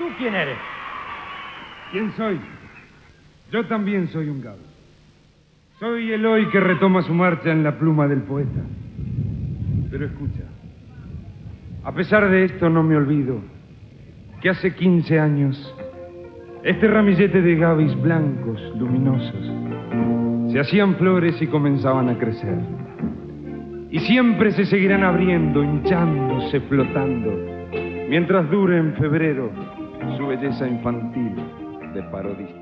¿Tú quién eres? ¿Quién soy? Yo también soy un Gaby. Soy el hoy que retoma su marcha en la pluma del poeta. Pero escucha, a pesar de esto no me olvido que hace 15 años este ramillete de gavis blancos, luminosos, se hacían flores y comenzaban a crecer. Y siempre se seguirán abriendo, hinchándose, flotando, mientras dure en febrero su belleza infantil de parodista.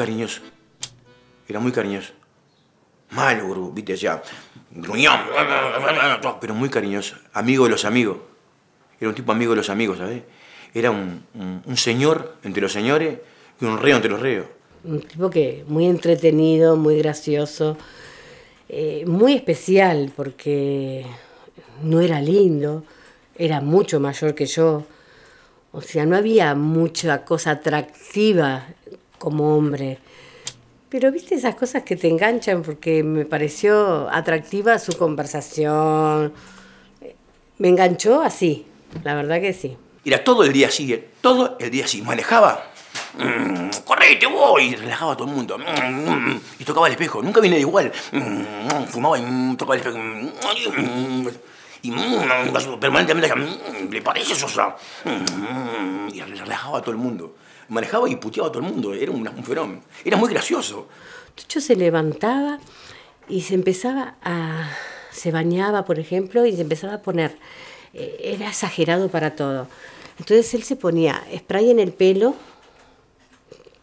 Cariñoso. Era muy cariñoso. Malo, gru, viste, allá. Gruñón. Pero muy cariñoso. Amigo de los amigos. Era un tipo amigo de los amigos, ¿sabes? Era un señor entre los señores y un reo entre los reos. Un tipo que muy entretenido, muy gracioso, eh, muy especial porque no era lindo, era mucho mayor que yo. O sea, no había mucha cosa atractiva como hombre. Pero viste esas cosas que te enganchan porque me pareció atractiva su conversación. Me enganchó así, la verdad que sí. Era todo el día así, eh, todo el día así. Manejaba. mm, Correte, voy. Y relajaba a todo el mundo. mm, mm, Y tocaba el espejo. Nunca vine igual. mm, Fumaba y mm, tocaba el espejo. mm, Y mm, permanentemente mm, le parece Sosa. Mm, Y relajaba a todo el mundo. Manejaba y puteaba a todo el mundo. Era un, un fenómeno. Era muy gracioso. Tucho se levantaba y se empezaba a... se bañaba, por ejemplo, y se empezaba a poner... eh, Era exagerado para todo. Entonces él se ponía spray en el pelo,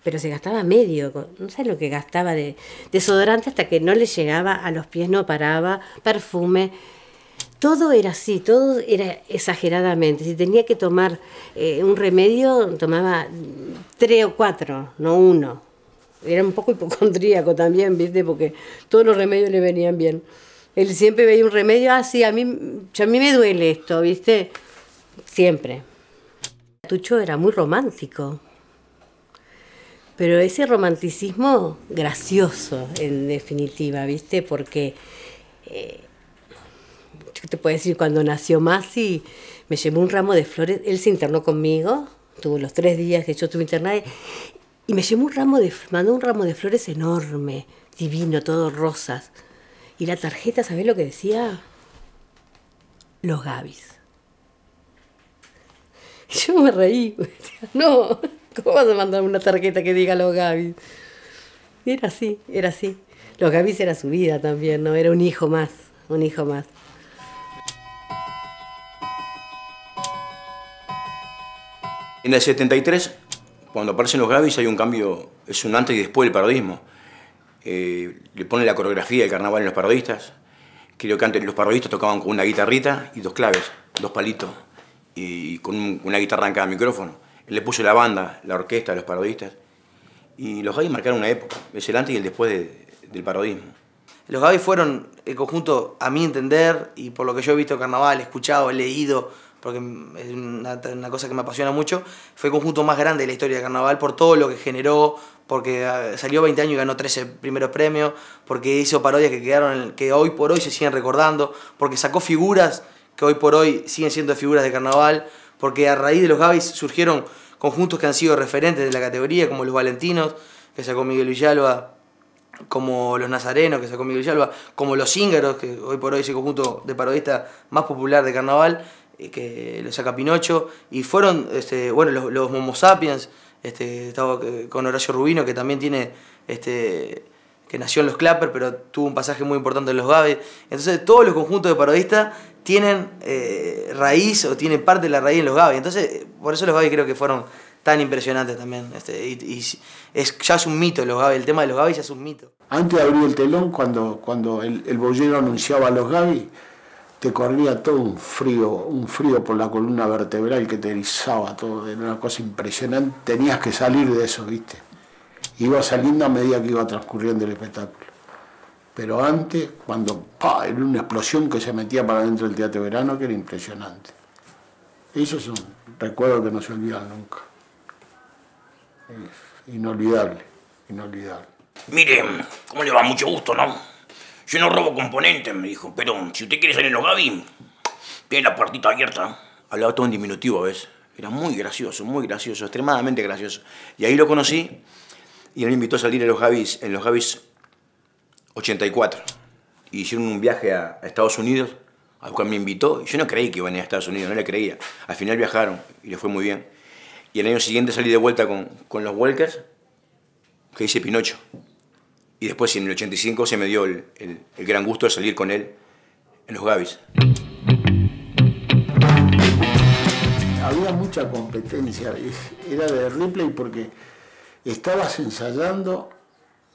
pero se gastaba medio, no sé lo que gastaba de desodorante hasta que no le llegaba a los pies, no paraba, perfume. Todo era así, todo era exageradamente. Si tenía que tomar eh, un remedio, tomaba tres o cuatro, no uno. Era un poco hipocondríaco también, ¿viste? Porque todos los remedios le venían bien. Él siempre veía un remedio, ah, sí, a mí, a mí me duele esto, ¿viste? Siempre. Tucho era muy romántico. Pero ese romanticismo gracioso, en definitiva, ¿viste? Porque eh, yo te puedo decir, cuando nació Masi, me llevó un ramo de flores. Él se internó conmigo, tuvo los tres días que yo estuve internada, y me llevó un ramo de, mandó un ramo de flores enorme, divino, todo rosas. Y la tarjeta, ¿sabés lo que decía? Los Gavis. Yo me reí. No, ¿cómo vas a mandar una tarjeta que diga los Gavis? Y era así, era así. Los Gavis era su vida también, ¿no? Era un hijo más, un hijo más. En el 73, cuando aparecen los Gavis, hay un cambio, es un antes y después del parodismo. Eh, le ponen la coreografía del carnaval en los parodistas. Creo que antes los parodistas tocaban con una guitarrita y dos claves, dos palitos, y con un- una guitarra en cada micrófono. Él le puso la banda, la orquesta, los parodistas. Y los Gavis marcaron una época, es el antes y el después de- del parodismo. Los Gavis fueron el conjunto, a mi entender, y por lo que yo he visto carnaval, escuchado, he leído, porque es una, cosa que me apasiona mucho, fue el conjunto más grande de la historia de carnaval por todo lo que generó, porque ah, salió 20 años y ganó 13 primeros premios, porque hizo parodias que quedaron, que hoy por hoy se siguen recordando, porque sacó figuras que hoy por hoy siguen siendo figuras de carnaval, porque a raíz de los Gavis surgieron conjuntos que han sido referentes de la categoría, como los Valentinos, que sacó Miguel Villalba, como los Nazarenos, que sacó Miguel Villalba, como los Cíngaros, que hoy por hoy es el conjunto de parodistas más popular de carnaval, que lo saca Pinocho, y fueron, este, bueno, los, los Momo Sapiens, este, estaba con Horacio Rubino, que también tiene, este, que nació en los Clapper, pero tuvo un pasaje muy importante en los Gaves. Entonces, todos los conjuntos de parodistas tienen eh, raíz o tienen parte de la raíz en los Gaves. Entonces, por eso los Gaves creo que fueron tan impresionantes también. Este, y, es, ya es un mito los el tema de los Gavis ya es un mito. Antes de abrir el telón, cuando, cuando el, el bollero anunciaba a los Gaby, te corría todo un frío, un frío por la columna vertebral que te erizaba todo, era una cosa impresionante, tenías que salir de eso, ¿viste? Iba saliendo a medida que iba transcurriendo el espectáculo. Pero antes, cuando ¡pa! era una explosión que se metía para dentro del teatro verano, que era impresionante. Eso es un recuerdo que no se olvidan nunca. Es inolvidable, inolvidable. Mire, ¿cómo le va? Mucho gusto, ¿no? Yo no robo componentes, me dijo, pero si usted quiere salir en los Gaby, tiene la puertita abierta. Hablaba todo en diminutivo, ¿ves? Era muy gracioso, muy gracioso, extremadamente gracioso. Y ahí lo conocí y él me invitó a salir en los Gavis, en los Gavis 84. Y hicieron un viaje a, Estados Unidos, al cual me invitó. Yo no creí que iban a ir a Estados Unidos, no le creía. Al final viajaron y le fue muy bien. Y el año siguiente salí de vuelta con, con los Walkers, que hice Pinocho. Y después en el 85 se me dio el, el- gran gusto de salir con él en los Gavis. había mucha competencia, era de replay porque estabas ensayando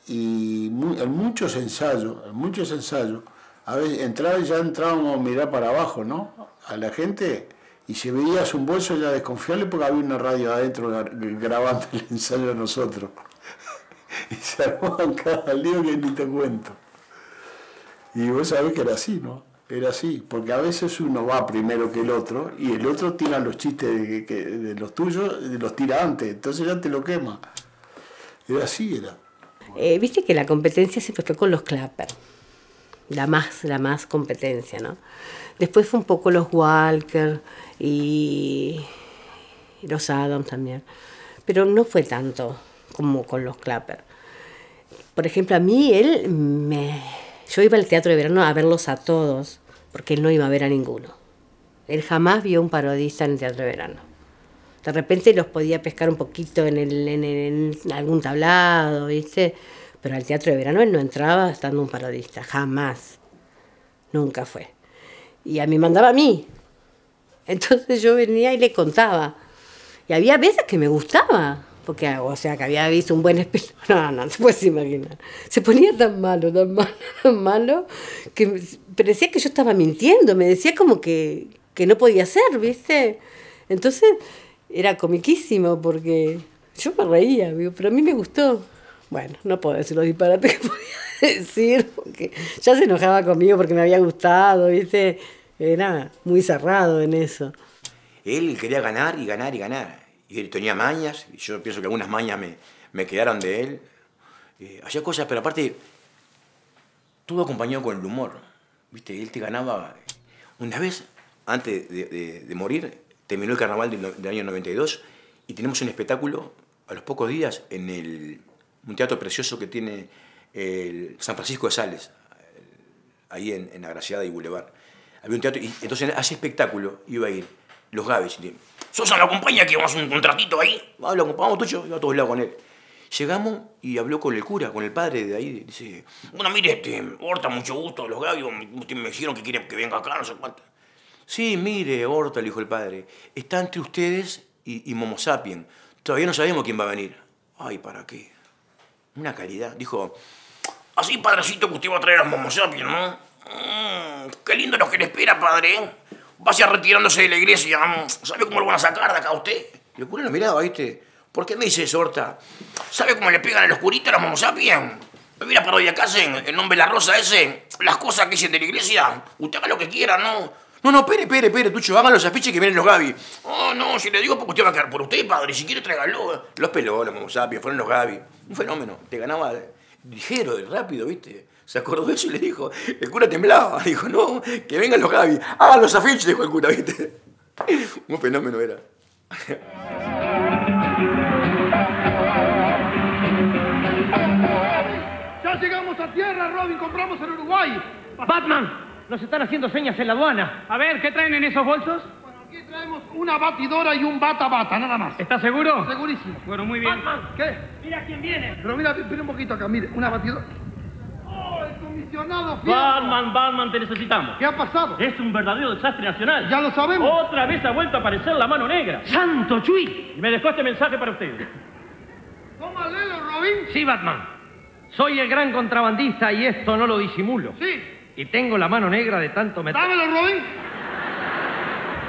y en muchos ensayos, en muchos ensayos, a veces entraba y ya entrábamos a mirar para abajo, ¿no? A la gente, y si veías un bolso ya desconfiable porque había una radio adentro gra- grabando el ensayo de nosotros. Y se armaban cada lío que ni te cuento. Y vos sabés que era así, ¿no? Era así, porque a veces uno va primero que el otro y el otro tira los chistes de, que- de los tuyos, los tira antes, entonces ya te lo quema. Era así, era. Eh, Viste que la competencia siempre fue con los clapper. La más, la más competencia, ¿no? Después fue un poco los Walker y los Adams también. Pero no fue tanto como con los clapper. Por ejemplo, a mí él me... Yo iba al teatro de verano a verlos a todos, porque él no iba a ver a ninguno. Él jamás vio un parodista en el teatro de verano. De repente los podía pescar un poquito en, el, en, algún tablado, ¿viste? Pero al teatro de verano él no entraba estando un parodista, jamás. Nunca fue. Y a mí mandaba a mí. Entonces yo venía y le contaba. Y había veces que me gustaba, porque, o sea, que había visto un buen espectáculo. No, no, no te puedes imaginar. Se ponía tan malo, tan malo, tan malo, que parecía que yo estaba mintiendo. Me decía como que, que no podía ser, ¿viste? Entonces era comiquísimo porque yo me reía, pero a mí me gustó. Bueno, no puedo decir los disparates que podía decir, porque ya se enojaba conmigo porque me había gustado, ¿viste? Era muy cerrado en eso. Él quería ganar y ganar y ganar. Y él tenía mañas, y yo pienso que algunas mañas me, me quedaron de él. Eh, hacía cosas, pero aparte, todo acompañado con el humor. ¿Viste? Él te ganaba. Una vez, antes de, morir, terminó el carnaval del año 92 y tenemos un espectáculo a los pocos días en el, un teatro precioso que tiene el San Francisco de Sales, ahí en, en Agraciada y Boulevard. Había un teatro, y entonces a ese espectáculo iba a ir los Gaves. Y ¿Sos a la compañía que vamos a un contratito ahí? Habla con vamos tuyo, iba a todos lados con él. Llegamos y habló con el cura, con el padre de ahí. Dice, Bueno, mire, este, Horta, mucho gusto, los Gaby, usted me dijeron que quieren que venga acá, no sé cuánto. sí, mire, Horta, le dijo el padre, está entre ustedes y, y Momo Sapien. Todavía no sabemos quién va a venir. Ay, ¿para qué? Una caridad. Dijo, Así, padrecito, que usted va a traer a Momosapiens, ¿no? Mm, qué lindo lo que le espera, padre. ¿Eh? Vaya retirándose de la iglesia. mm, ¿Sabe cómo lo van a sacar de acá a usted? y el cura lo miraba, ¿viste? ¿Por qué me dice eso, Horta? ¿Sabe cómo le pegan a los curitas a los Momosapiens? ¿Me mira parodia que hacen? El nombre de la rosa ese. Las cosas que dicen de la iglesia. Usted haga lo que quiera, ¿no? No, no, espere, espere, espere, Tucho, hagan los afiches que vienen los Gaby. Oh, no, si le digo porque usted va a quedar por usted, padre. Si quiere, tráigalo. Los peló, los Momo Sapiens, fueron los Gaby. Un fenómeno. Te ganaba ligero, rápido, ¿viste? Se acordó de eso y le dijo, el cura temblaba. Dijo, no, que vengan los Gaby. Hagan los afiches, dijo el cura, ¿viste? Un fenómeno era. Ya llegamos a tierra, Robin, compramos en Uruguay. Batman, nos están haciendo señas en la aduana. A ver, ¿qué traen en esos bolsos? Bueno, aquí traemos una batidora y un bata bata, nada más. ¿Estás seguro? Segurísimo. Bueno, muy bien. Batman, ¿qué? Mira quién viene. Pero mira, espera un poquito acá, mire, una batidora. Batman, Batman, te necesitamos. ¿Qué ha pasado? Es un verdadero desastre nacional. Ya lo sabemos. Otra vez ha vuelto a aparecer la mano negra. ¡Santo Chuy! Y me dejó este mensaje para usted. Toma, Robin. Sí, Batman. Soy el gran contrabandista y esto no lo disimulo. Sí. Y tengo la mano negra de tanto meter. ¡Dámelo, Robin!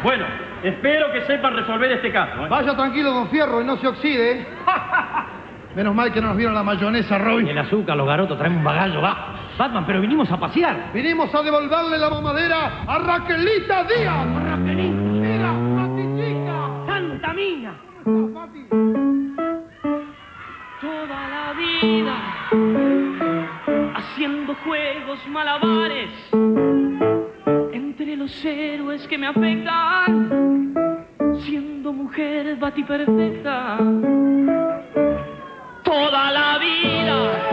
Bueno, espero que sepan resolver este caso. ¿eh? Vaya tranquilo, don Fierro, y no se oxide. Menos mal que no nos vieron la mayonesa, Y Robin. el azúcar, los garotos, traen un bagallo, va. Batman, pero vinimos a pasear. Vinimos a devolverle la mamadera a Raquelita Díaz. Mira, Mati chica. ¡Santa mina! Mati. toda la vida haciendo juegos malabares entre los héroes que me afectan siendo mujer bati perfecta toda la vida.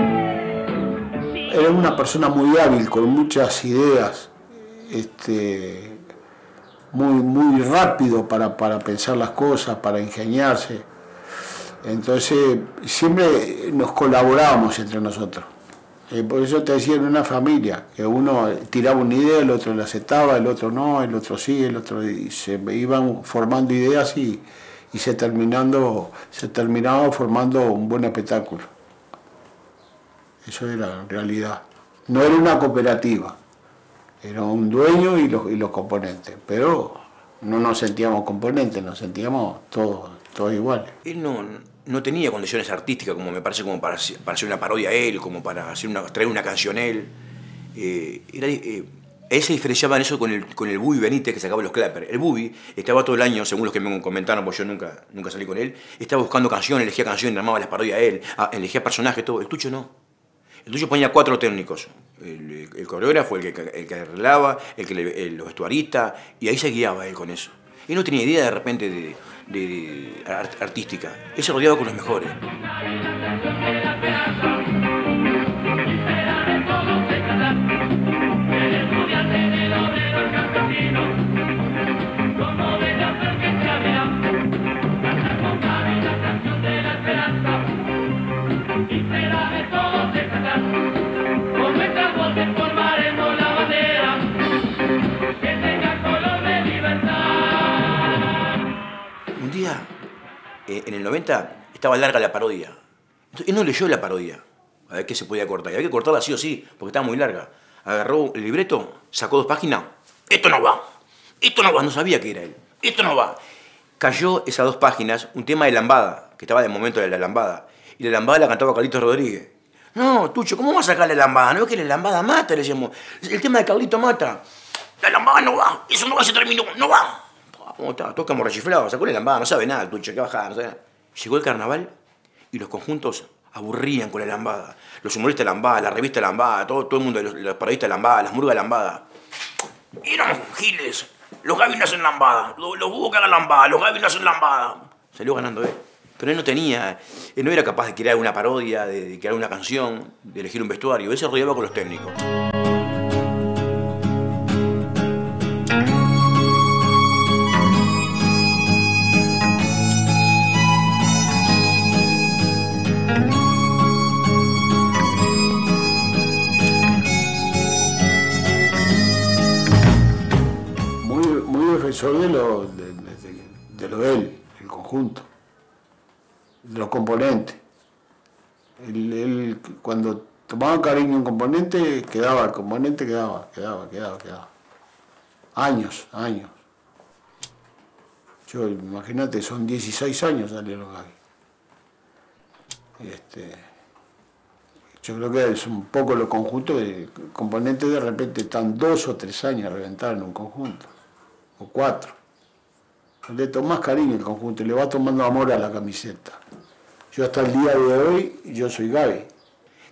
Era una persona muy hábil, con muchas ideas, este, muy, muy rápido para, para pensar las cosas, para ingeniarse. Entonces, siempre nos colaborábamos entre nosotros. Eh, por eso te decía en una familia, que uno tiraba una idea, el otro la aceptaba, el otro no, el otro sí, el otro... Y se iban formando ideas y, y se, terminando, se terminaba formando un buen espectáculo. Eso era en realidad. No era una cooperativa, era un dueño y los, y los componentes, pero no nos sentíamos componentes, nos sentíamos todos, todos iguales. Él no, no tenía condiciones artísticas, como me parece, como para, para hacer una parodia a él, como para hacer una, traer una canción él. Eh, era, eh, él se diferenciaba en eso con el, con el Bubi Benítez que sacaba los clappers. El Bubi estaba todo el año, según los que me comentaron, porque yo nunca, nunca salí con él, estaba buscando canciones, elegía canciones, armaba las parodias a él, ah, elegía personajes, todo. El Tucho no. El Tucho ponía cuatro técnicos. El, coreógrafo, el que, el arreglaba, el que el, los vestuaristas, y ahí se guiaba él con eso. Él no tenía idea de repente de, de- de art- artística. Él se rodeaba con los mejores. En el 90, estaba larga la parodia. Entonces, él no leyó la parodia. A ver qué se podía cortar. Y había que cortarla sí o sí, porque estaba muy larga. Agarró el libreto, sacó dos páginas. Esto no va. Esto no va. No sabía que era él. Esto no va. Cayó esas dos páginas, un tema de lambada, que estaba de momento de la lambada. Y la lambada la cantaba Carlitos Rodríguez. No, Tucho, ¿cómo vas a sacar la lambada? No es que la lambada mata, le decíamos. El tema de Carlito mata. La lambada no va. Eso no va, se terminó. No va. ¿Cómo está? Toca morrachiflado, sacó la lambada, no sabe nada, Tucho, qué bajada, no sabe nada. Llegó el carnaval y los conjuntos aburrían con la lambada. Los humoristas lambada, la revista lambada, todo, todo el mundo, los, los parodistas de lambada, las murgas lambada. Eran giles. Los Gaby no hacen lambada. Los, los que hagan lambada. Los Gaby no hacen lambada. Salió ganando él. Pero él no tenía, él no era capaz de crear una parodia, de, de crear una canción, de elegir un vestuario. Él se rodeaba con los técnicos. Cariño un componente, quedaba, el componente quedaba, quedaba, quedaba, quedaba. Años, años. Yo, imagínate, son 16 años salieron Gaby. Este, yo creo que es un poco lo conjunto de componentes de repente están dos o tres años a reventar en un conjunto, o cuatro. Le tomás cariño al conjunto y le va tomando amor a la camiseta. Yo hasta el día de hoy, yo soy Gaby.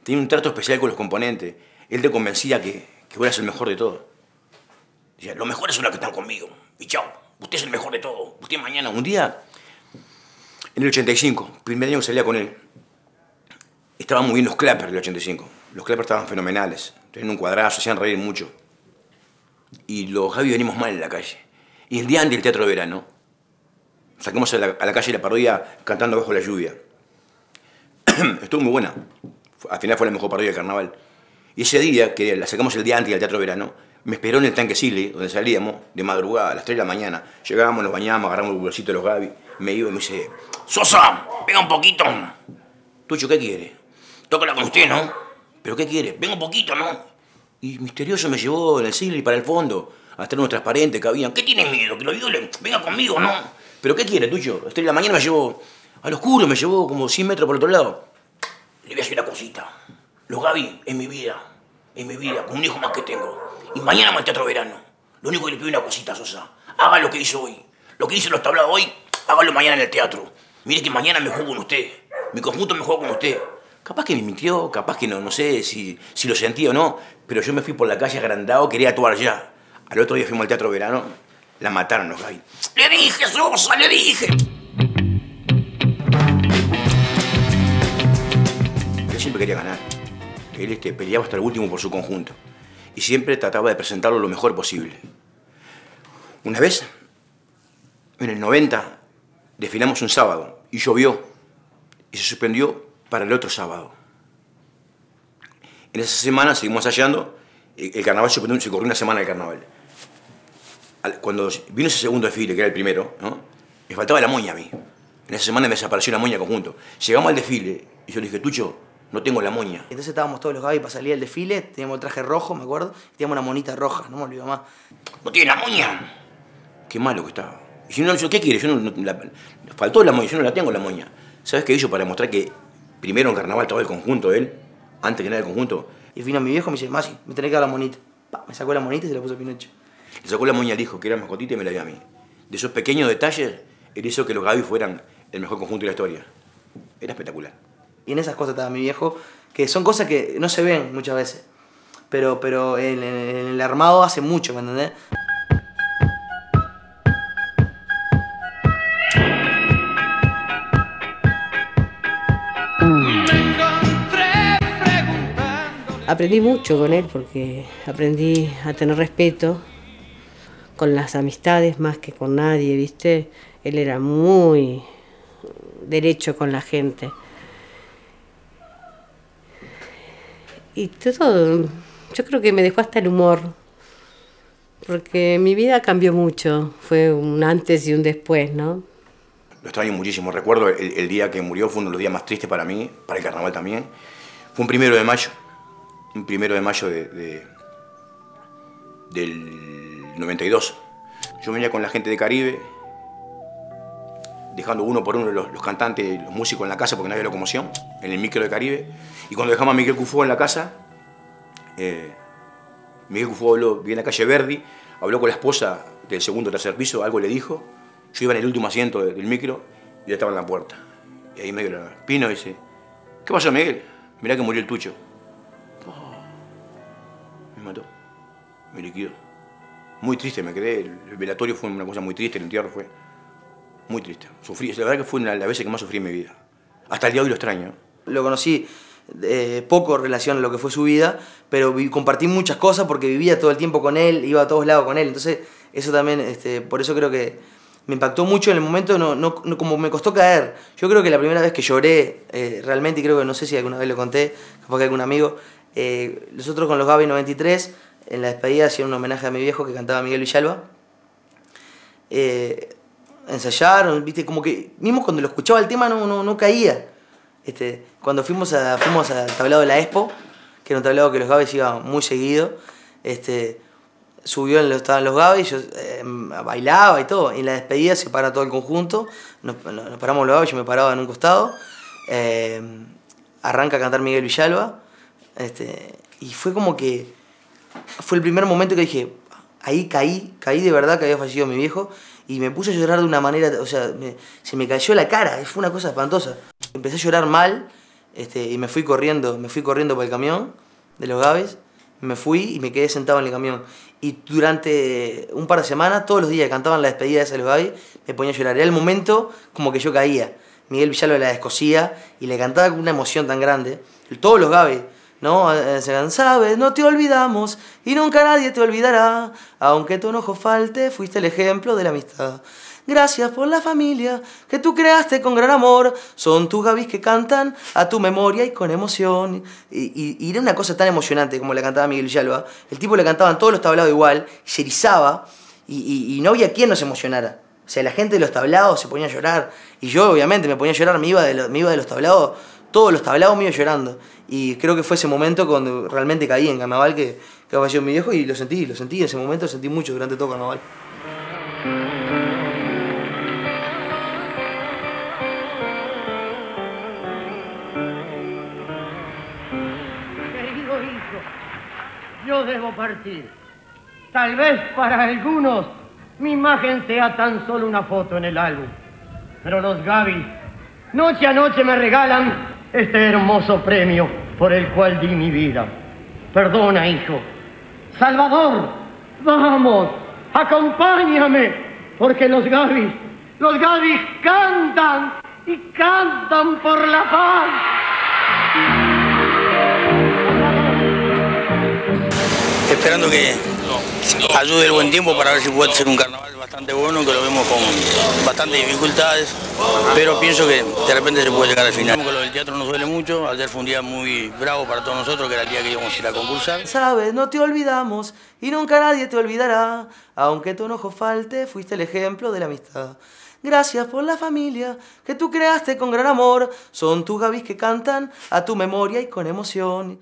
Tenía un trato especial con los componentes. Él te convencía que, que vos eras el mejor de todo. Decía, los mejores son los que están conmigo. Y chao. Usted es el mejor de todo. Usted mañana. Un día, en el 85, primer año que salía con él, estaban muy bien los clappers del 85. Los clappers estaban fenomenales. Tenían un cuadrazo, hacían reír mucho. Y los Javi venimos mal en la calle. Y el día antes del teatro de verano, sacamos a la calle la parodia cantando bajo la lluvia. Estuvo muy buena. Al final fue la mejor parodia del carnaval. Y ese día, que la sacamos el día antes del teatro verano, me esperó en el tanque Silly, donde salíamos, de madrugada, a las 3 de la mañana. Llegábamos, nos bañábamos, agarramos el bolsito de los Gaby. Me iba y me dice, Sosa, venga un poquito. Tucho, ¿qué quiere? Tócala con usted, ¿no? ¿Pero qué quiere? Venga un poquito, ¿no? Y misterioso me llevó en el siglo y para el fondo, hasta unos transparentes que habían. ¿Qué tiene miedo? Que lo violen. Venga conmigo, ¿no? ¿Pero qué quiere, tuyo? Estrella de la mañana me llevó al oscuro, me llevó como 100 metros por otro lado. Le voy a decir una cosita. Los Gaby, en mi vida, en mi vida, con un hijo más que tengo. Y mañana al Teatro Verano. Lo único que le pido es una cosita, Sosa. Haga lo que hizo hoy. Lo que hizo en los tablados hoy, hágalo mañana en el teatro. Mire que mañana me juego con usted. Mi conjunto me juego con usted. Capaz que me mintió, capaz que no, no sé si, si lo sentía o no, pero yo me fui por la calle agrandado, quería actuar ya. Al otro día fuimos al Teatro Verano, la mataron los Gaby. Le dije, Sosa, le dije. Siempre quería ganar. Él este, peleaba hasta el último por su conjunto. Y siempre trataba de presentarlo lo mejor posible. Una vez, en el 90, desfilamos un sábado y llovió. Y se suspendió para el otro sábado. En esa semana seguimos ensayando. El carnaval se, corrió una semana el carnaval. Al- Cuando vino ese segundo desfile, que era el primero, ¿no? me faltaba la moña a mí. En esa semana me desapareció la moña conjunto. Llegamos al desfile y yo le dije, Tucho, no tengo la moña. Entonces estábamos todos los Gaby para salir al desfile, teníamos el traje rojo, me acuerdo, y teníamos una monita roja, no me olvido más. No tiene la moña. Qué malo que estaba. Y si no, yo, ¿qué quiere? Yo no, la- faltó la moña, yo no la tengo la moña. ¿Sabes qué hizo para demostrar que primero en carnaval estaba el conjunto él, antes que nada el conjunto? Y vino mi viejo y me dice, Masi, me tenés que dar la monita. Pa, me sacó la monita y se la puso a Pinocho. Le sacó la moña al hijo, que era mascotita, y me la dio a mí. De esos pequeños detalles, él hizo que los Gaby fueran el mejor conjunto de la historia. Era espectacular. Y en esas cosas estaba mi viejo, que son cosas que no se ven muchas veces. Pero, pero en, el armado hace mucho, ¿me entendés? Aprendí mucho con él porque aprendí a tener respeto con las amistades más que con nadie, ¿viste? Él era muy derecho con la gente. Y todo, yo creo que me dejó hasta el humor, porque mi vida cambió mucho, fue un antes y un después, ¿no? Lo extraño muchísimo. Recuerdo el, día que murió, fue uno de los días más tristes para mí, para el carnaval también. Fue un primero de mayo. Un primero de mayo de, de- del 92. Yo venía con la gente de Caribe, dejando uno por uno los, los cantantes, los músicos en la casa porque no había locomoción, en el micro de Caribe. Y cuando dejamos a Miguel Cufó en la casa, eh, Miguel Cufó habló, vi la calle Verdi, habló con la esposa del segundo o tercer piso, algo le dijo. Yo iba en el último asiento de- del micro y él estaba en la puerta. Y ahí medio la- Pino dice, ¿qué pasó Miguel? Mirá que murió el tucho. Oh, me mató, me liquidó. Muy triste me quedé, el velatorio fue una cosa muy triste, el entierro fue muy triste. Sufrí, la verdad que fue una de las veces que más sufrí en mi vida. Hasta el día de hoy lo extraño. Lo conocí eh, poco en relación a lo que fue su vida, pero compartí muchas cosas porque vivía todo el tiempo con él, iba a todos lados con él. Entonces, eso también, este, por eso creo que me impactó mucho en el momento, no, no, no- como me costó caer. Yo creo que la primera vez que lloré eh, realmente, y creo que no sé si alguna vez lo conté, capaz que algún amigo, eh, nosotros con los Gaby 93, en la despedida hacían un homenaje a mi viejo que cantaba Miguel Villalba. Eh, ensayaron, viste, como que mismo cuando lo escuchaba el tema no, no, no caía. Este, cuando fuimos, a, fuimos al tablado de la Expo, que era un tablado que los Gaves iban muy seguido, este, subió, en los, estaban los Gaves, yo eh, bailaba y todo. En la despedida se para todo el conjunto, nos, nos paramos los Gaves, yo me paraba en un costado, eh, arranca a cantar Miguel Villalba, este, y fue como que fue el primer momento que dije, ahí caí, caí de verdad que había fallecido mi viejo y me puse a llorar de una manera, o sea, se me cayó la cara, fue una cosa espantosa. Empecé a llorar mal este, y me fui corriendo, me fui corriendo por el camión de los Gaves, me fui y me quedé sentado en el camión. Y durante un par de semanas, todos los días cantaban la despedida de los Gaves, me ponía a llorar. Era el momento como que yo caía. Miguel Villalba la descosía y le cantaba con una emoción tan grande. Todos los Gaves, ¿no? Eh, sabes, no te olvidamos y nunca nadie te olvidará. Aunque tu enojo falte, fuiste el ejemplo de la amistad. Gracias por la familia que tú creaste con gran amor. Son tus gavis que cantan a tu memoria y con emoción. Y, y- y era una cosa tan emocionante como la cantaba Miguel Villalba. El tipo le cantaban todos los tablados igual, se erizaba y, y- y no había quien no se emocionara. O sea, la gente de los tablados se ponía a llorar. Y yo, obviamente, me ponía a llorar, me iba de, los- me iba de los tablados, todos los tablados me iba llorando. Y creo que fue ese momento cuando realmente caí en carnaval que, que falleció mi viejo y lo sentí, lo sentí en ese momento, lo sentí mucho durante todo carnaval. Querido hijo, yo debo partir. Tal vez para algunos mi imagen sea tan solo una foto en el álbum. Pero los Gavis, noche a noche me regalan este hermoso premio por el cual di mi vida. Perdona, hijo. Salvador, vamos, acompáñame, porque los Gavis, los Gavis cantan y cantan por la paz. Esperando que ayude el buen tiempo para ver si puede ser un carnaval bastante bueno, que lo vemos con bastantes dificultades, pero pienso que de repente se puede llegar al final. Lo del teatro nos duele mucho, ayer fue un día muy bravo para todos nosotros, que era el día que íbamos a ir a concursar. Sabes, no te olvidamos y nunca nadie te olvidará. Aunque tu enojo falte, fuiste el ejemplo de la amistad. Gracias por la familia que tú creaste con gran amor. Son tus gavis que cantan a tu memoria y con emoción.